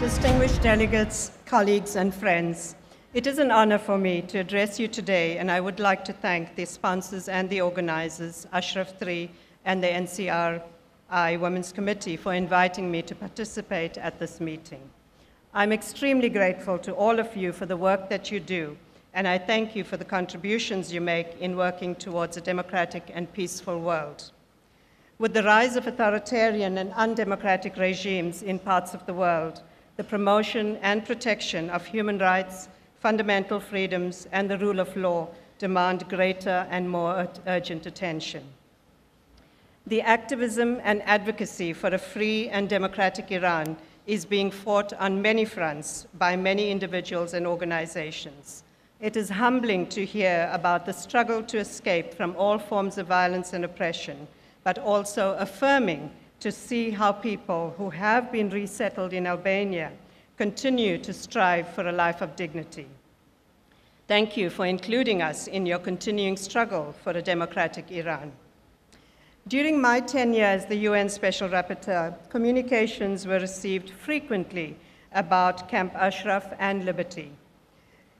distinguished delegates, colleagues, and friends, it is an honor for me to address you today, and I would like to thank the sponsors and the organizers, Ashraf 3 and the NCRI Women's Committee, for inviting me to participate at this meeting. I'm extremely grateful to all of you for the work that you do, and I thank you for the contributions you make in working towards a democratic and peaceful world. With the rise of authoritarian and undemocratic regimes in parts of the world, the promotion and protection of human rights, fundamental freedoms, and the rule of law demand greater and more urgent attention. The activism and advocacy for a free and democratic Iran is being fought on many fronts by many individuals and organizations. It is humbling to hear about the struggle to escape from all forms of violence and oppression, but also affirming to see how people who have been resettled in Albania continue to strive for a life of dignity. Thank you for including us in your continuing struggle for a democratic Iran. During my tenure as the UN Special Rapporteur, communications were received frequently about Camp Ashraf and Liberty.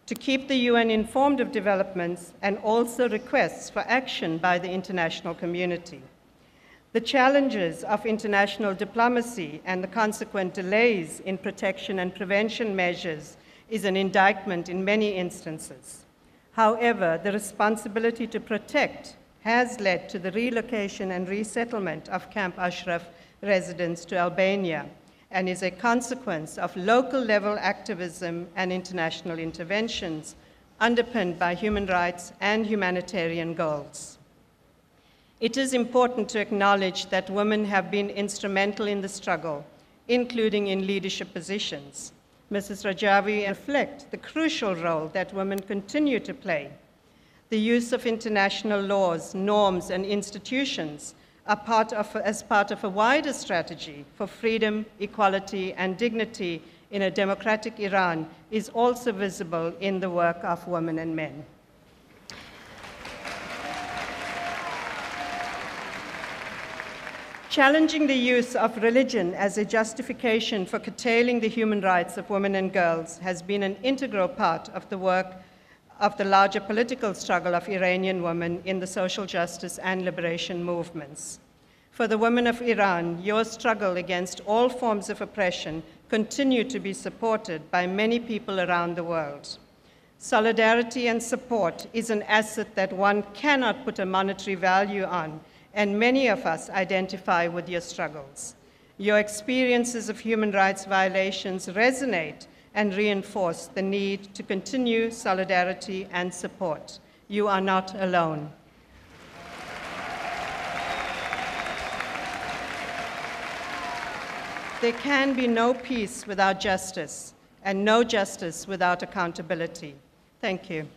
To keep the UN informed of developments and also requests for action by the international community. The challenges of international diplomacy and the consequent delays in protection and prevention measures is an indictment in many instances. However, the responsibility to protect has led to the relocation and resettlement of Camp Ashraf residents to Albania and is a consequence of local level activism and international interventions underpinned by human rights and humanitarian goals. It is important to acknowledge that women have been instrumental in the struggle, including in leadership positions. Mrs. Rajavi reflect the crucial role that women continue to play the use of international laws, norms, and institutions part of, as part of a wider strategy for freedom, equality, and dignity in a democratic Iran is also visible in the work of women and men. Challenging the use of religion as a justification for curtailing the human rights of women and girls has been an integral part of the work of the larger political struggle of Iranian women in the social justice and liberation movements. For the women of Iran, your struggle against all forms of oppression continue to be supported by many people around the world. Solidarity and support is an asset that one cannot put a monetary value on, and many of us identify with your struggles. Your experiences of human rights violations resonate and reinforce the need to continue solidarity and support. You are not alone. There can be no peace without justice, and no justice without accountability. Thank you.